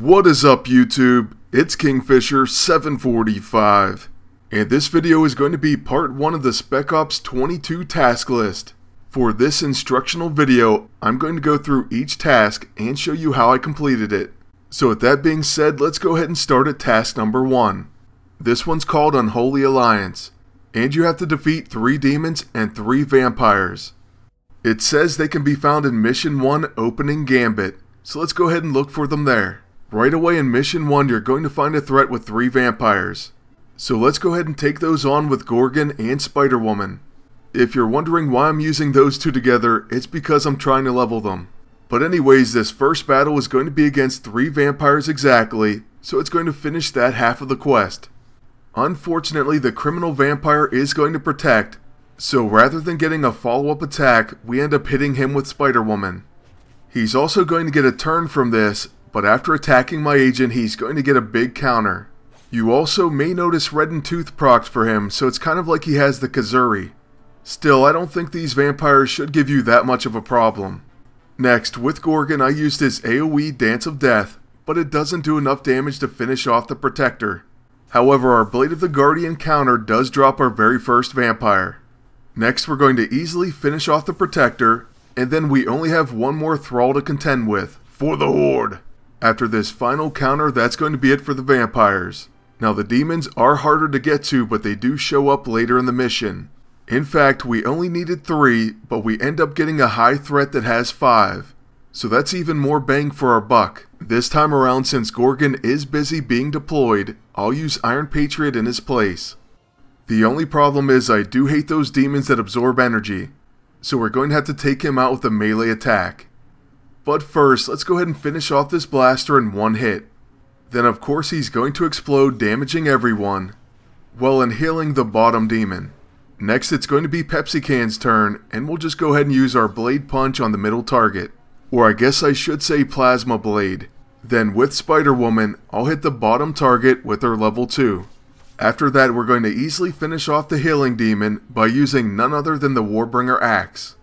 What is up YouTube? It's Kingfisher745 and this video is going to be part 1 of the Spec Ops 22 task list. For this instructional video, I'm going to go through each task and show you how I completed it. So with that being said, let's go ahead and start at task number 1. This one's called Unholy Alliance, and you have to defeat 3 demons and 3 vampires. It says they can be found in Mission 1 Opening Gambit, so let's go ahead and look for them there. Right away in Mission 1 you're going to find a threat with 3 vampires. So let's go ahead and take those on with Gorgon and Spider-Woman. If you're wondering why I'm using those two together, it's because I'm trying to level them. But anyways, this first battle is going to be against 3 vampires exactly, so it's going to finish that half of the quest. Unfortunately, the criminal vampire is going to protect, so rather than getting a follow-up attack, we end up hitting him with Spider-Woman. He's also going to get a turn from this, but after attacking my agent, he's going to get a big counter. You also may notice Reddened Tooth procs for him, so it's kind of like he has the Kazuri. Still, I don't think these vampires should give you that much of a problem. Next, with Gorgon, I used his AoE Dance of Death, but it doesn't do enough damage to finish off the Protector. However, our Blade of the Guardian counter does drop our very first vampire. Next, we're going to easily finish off the Protector, and then we only have one more Thrall to contend with, for the Horde. After this final counter, that's going to be it for the vampires. Now the demons are harder to get to, but they do show up later in the mission. In fact, we only needed 3, but we end up getting a high threat that has 5. So that's even more bang for our buck. This time around, since Gorgon is busy being deployed, I'll use Iron Patriot in his place. The only problem is I do hate those demons that absorb energy, so we're going to have to take him out with a melee attack. But first, let's go ahead and finish off this blaster in one hit. Then of course he's going to explode damaging everyone, while inhaling the bottom demon. Next it's going to be Pepsi Can's turn, and we'll just go ahead and use our Blade Punch on the middle target. Or I guess I should say Plasma Blade. Then with Spider-Woman, I'll hit the bottom target with her level 2. After that we're going to easily finish off the healing demon by using none other than the Warbringer Axe.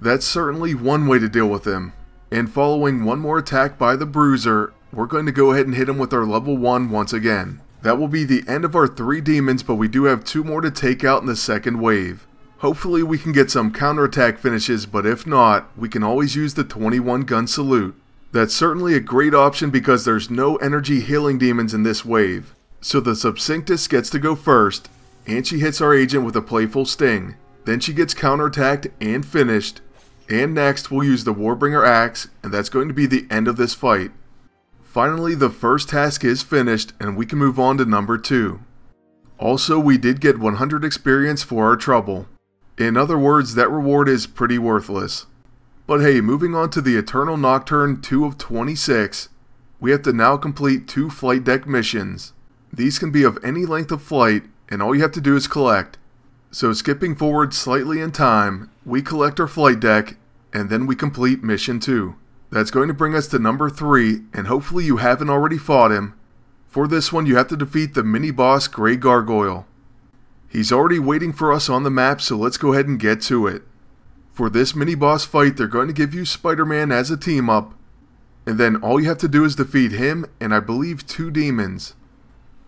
That's certainly one way to deal with him. And following one more attack by the Bruiser, we're going to go ahead and hit him with our level 1 once again. That will be the end of our 3 demons, but we do have 2 more to take out in the second wave. Hopefully we can get some counterattack finishes, but if not, we can always use the 21 gun salute. That's certainly a great option because there's no energy healing demons in this wave. So the Subsinctus gets to go first, and she hits our agent with a playful sting. Then she gets counterattacked and finished, and next, we'll use the Warbringer Axe, and that's going to be the end of this fight. Finally, the first task is finished, and we can move on to number 2. Also, we did get 100 experience for our trouble. In other words, that reward is pretty worthless. But hey, moving on to the Eternal Nocturne 2 of 26, we have to now complete two flight deck missions. These can be of any length of flight, and all you have to do is collect. So skipping forward slightly in time, we collect our flight deck, and then we complete mission 2. That's going to bring us to number 3, and hopefully you haven't already fought him. For this one you have to defeat the mini-boss Grey Gargoyle. He's already waiting for us on the map, so let's go ahead and get to it. For this mini-boss fight, they're going to give you Spider-Man as a team-up, and then all you have to do is defeat him and I believe two demons.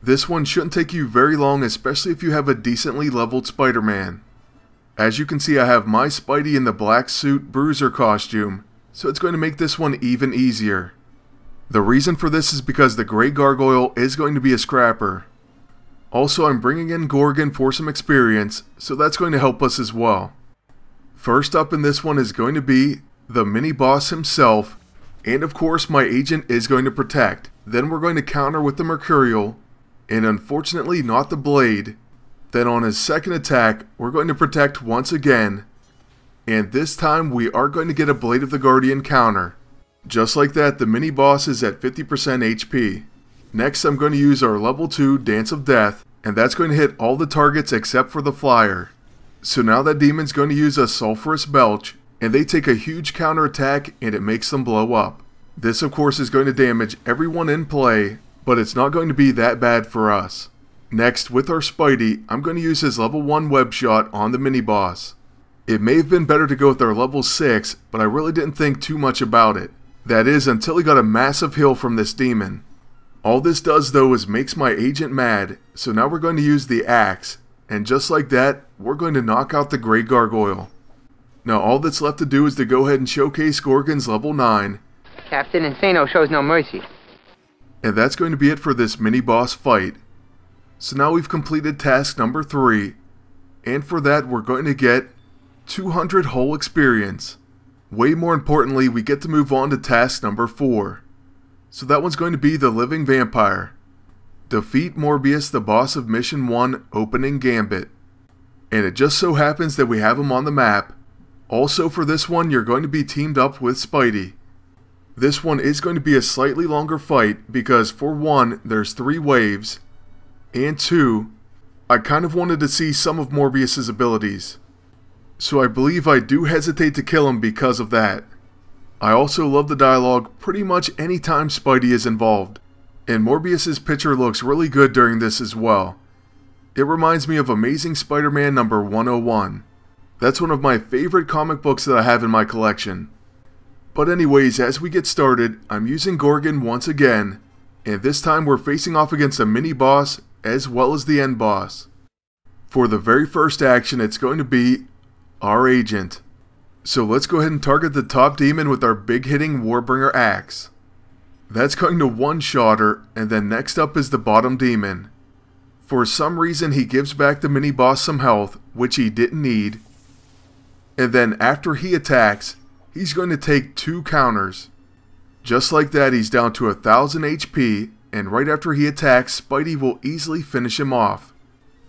This one shouldn't take you very long, especially if you have a decently leveled Spider-Man. As you can see, I have my Spidey in the black suit bruiser costume, so it's going to make this one even easier. The reason for this is because the Grey Gargoyle is going to be a scrapper. Also, I'm bringing in Gorgon for some experience, so that's going to help us as well. First up in this one is going to be the mini-boss himself, and of course my agent is going to protect. Then we're going to counter with the Mercurial, and unfortunately not the blade. Then on his second attack, we're going to protect once again, and this time we are going to get a Blade of the Guardian counter. Just like that, the mini boss is at 50% HP. Next I'm going to use our level 2 Dance of Death, and that's going to hit all the targets except for the flyer. So now that demon's going to use a Sulfurous Belch, and they take a huge counter attack and it makes them blow up. This of course is going to damage everyone in play, but it's not going to be that bad for us. Next, with our Spidey, I'm going to use his level 1 web shot on the mini boss. It may have been better to go with our level 6, but I really didn't think too much about it. That is, until he got a massive heal from this demon. All this does though is makes my agent mad, so now we're going to use the axe, and just like that, we're going to knock out the Grey Gargoyle. Now all that's left to do is to go ahead and showcase Gorgon's level 9, Captain Insano shows no mercy. And that's going to be it for this mini boss fight. So now we've completed task number 3, and for that we're going to get 200 whole experience. Way more importantly, we get to move on to task number 4. So that one's going to be the Living Vampire. Defeat Morbius, the boss of Mission 1 Opening Gambit. And it just so happens that we have him on the map. Also for this one, you're going to be teamed up with Spidey. This one is going to be a slightly longer fight because for one, there's three waves, and two, I kind of wanted to see some of Morbius's abilities. So I believe I do hesitate to kill him because of that. I also love the dialogue pretty much any time Spidey is involved, and Morbius's picture looks really good during this as well. It reminds me of Amazing Spider-Man number 101. That's one of my favorite comic books that I have in my collection. But anyways, as we get started, I'm using Gorgon once again, and this time we're facing off against a mini boss as well as the end boss. For the very first action, it's going to be our agent. So let's go ahead and target the top demon with our big hitting Warbringer axe. That's going to one-shot her, and then next up is the bottom demon. For some reason he gives back the mini boss some health, which he didn't need. And then after he attacks, he's going to take two counters. Just like that he's down to a thousand HP, and right after he attacks, Spidey will easily finish him off.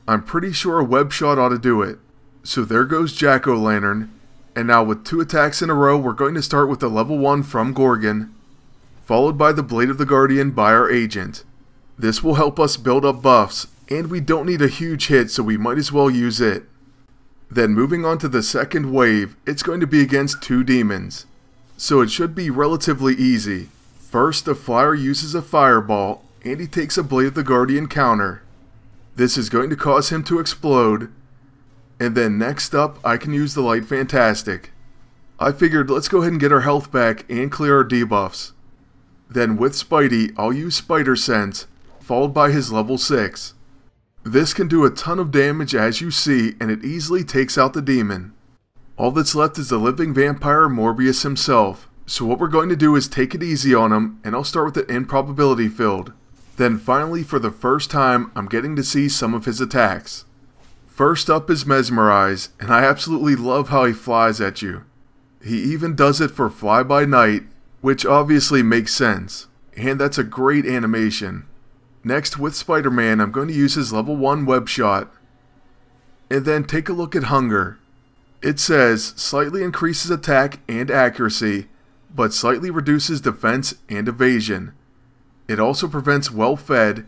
I'm pretty sure a web shot ought to do it. So there goes Jack-O-Lantern, and now with two attacks in a row, we're going to start with the level 1 from Gorgon, followed by the Blade of the Guardian by our agent. This will help us build up buffs, and we don't need a huge hit so we might as well use it. Then moving on to the second wave, it's going to be against two demons. So it should be relatively easy. First, the flyer uses a fireball, and he takes a Blade of the Guardian counter. This is going to cause him to explode, and then next up, I can use the Light Fantastic. I figured let's go ahead and get our health back and clear our debuffs. Then with Spidey, I'll use Spider Sense, followed by his level 6. This can do a ton of damage as you see, and it easily takes out the demon. All that's left is the living vampire Morbius himself, so what we're going to do is take it easy on him, and I'll start with the improbability field. Then finally, for the first time, I'm getting to see some of his attacks. First up is Mesmerize, and I absolutely love how he flies at you. He even does it for Fly By Night, which obviously makes sense, and that's a great animation. Next, with Spider-Man, I'm going to use his level 1 web shot. And then take a look at Hunger. It says, slightly increases attack and accuracy, but slightly reduces defense and evasion. It also prevents well fed,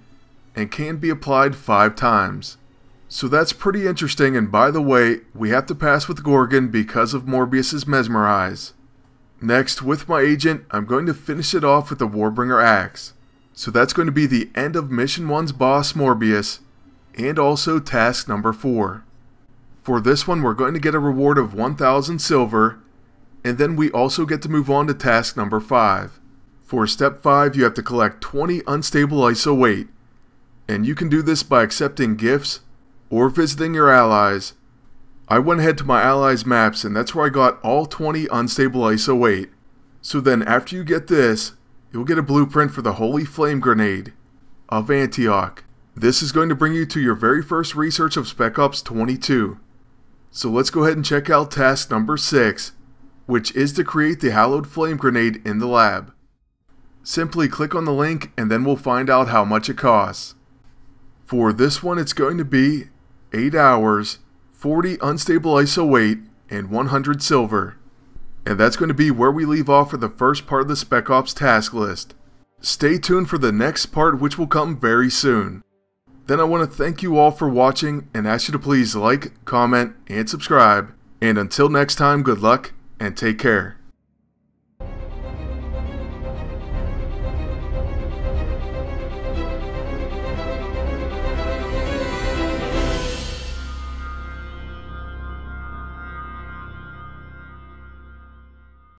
and can be applied 5 times. So that's pretty interesting, and by the way, we have to pass with Gorgon because of Morbius's Mesmerize. Next, with my agent, I'm going to finish it off with the Warbringer Axe. So that's going to be the end of Mission 1's boss Morbius, and also task number 4. For this one, we're going to get a reward of 1000 silver, and then we also get to move on to task number 5. For step 5, you have to collect 20 unstable ISO-8, and you can do this by accepting gifts or visiting your allies. I went ahead to my allies maps and that's where I got all 20 unstable ISO-8. So then after you get this, you'll get a blueprint for the Holy Flame Grenade of Antioch. This is going to bring you to your very first research of Spec Ops 22. So let's go ahead and check out task number 6, which is to create the Hallowed Flame Grenade in the lab. Simply click on the link and then we'll find out how much it costs. For this one it's going to be 8 hours, 40 unstable ISO-8, and 100 silver. And that's going to be where we leave off for the first part of the Spec Ops task list. Stay tuned for the next part which will come very soon. Then I want to thank you all for watching and ask you to please like, comment, and subscribe. And until next time, good luck and take care.